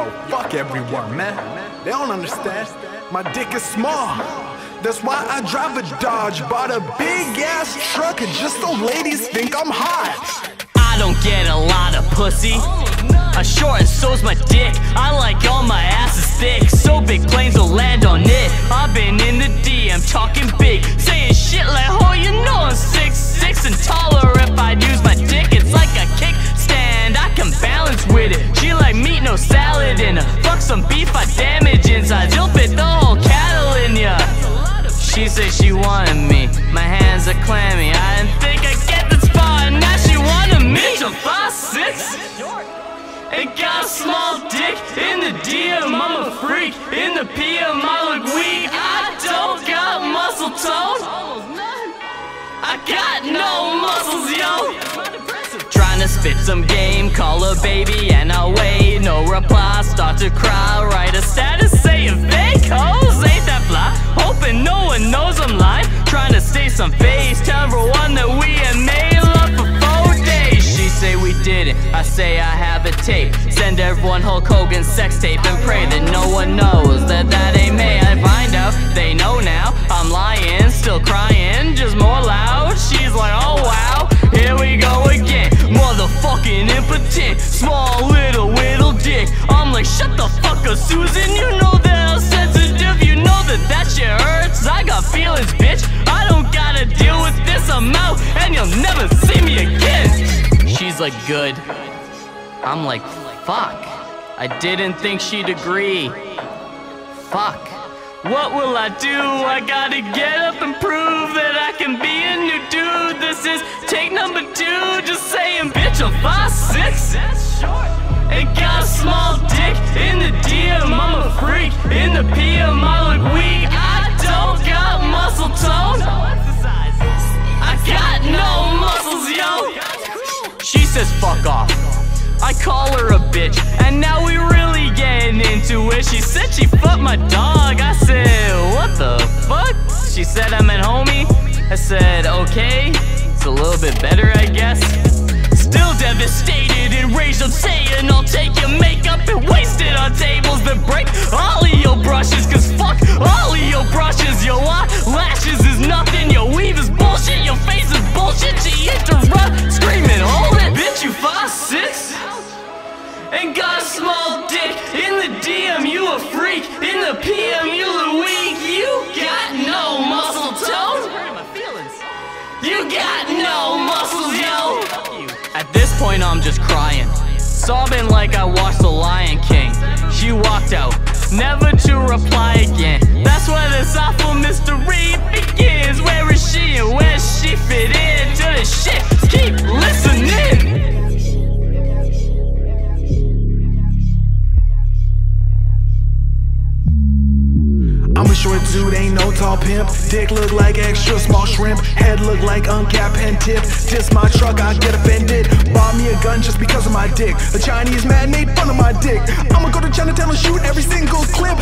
fuck everyone, man. They don't understand. My dick is small. That's why I drive a Dodge. Bought a big ass truck And just so ladies think I'm hot. I don't get a lot of pussy. I short and so's my dick. Some beef, I damage inside. You'll fit the whole cattle in ya. She said she wanted me. My hands are clammy. I didn't think I'd get this far, and now she wanted me. Five six. And got a small dick in the DM, I'm a freak. In the PM, Spit some game, call her baby, and I'll wait. No reply, start to cry. Write a status saying fake hoes ain't that fly. Hoping no one knows I'm lying. Trying to stay some face, tell everyone that we had made love for four days. She say we didn't, I say I have a tape. Send everyone Hulk Hogan's sex tape and pray that no one knows that that like, good. I'm like, fuck. I didn't think she'd agree. Fuck. What will I do? I gotta get up and prove that I can be a new dude. This is take number two. Just saying, bitch, I'm five six. And got a small dick in the DM. I'm a freak. In the PM, I look weak. I call her a bitch, and now we really getting into it. She said she fucked my dog. I said, what the fuck? She said I'm at homie. I said, okay. It's a little bit better, I guess. Still devastated, enraged, I'm saying I'll take your makeup and waste it on tables that break all of your brushes. Cause fuck all of your brushes. Your And got a small dick in the DM, you a freak. In the PM, you a weak. You got no muscle tone. You got no muscles, yo. At this point, I'm just crying, sobbing like I watched The Lion Dude, ain't no tall pimp. Dick look like extra small shrimp. Head look like uncapped pen tip. Diss my truck, I get offended. Bought me a gun just because of my dick. A Chinese man made fun of my dick. I'ma go to Chinatown and shoot every single clip.